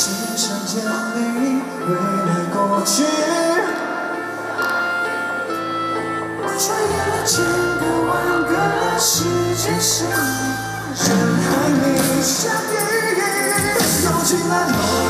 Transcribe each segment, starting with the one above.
只想见你，未来过去穿越了千个万个时间线，人海里相遇，揉进了梦。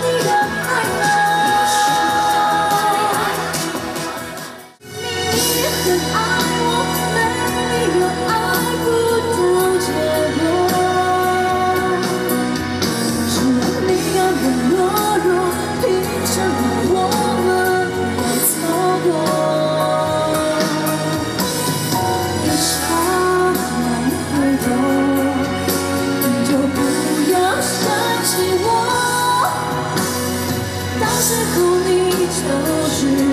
很爱我，没有爱不到结果，只要你有点懦弱，凭什么我们要错过？别傻在回头，你就不要想起我，到时候你就是。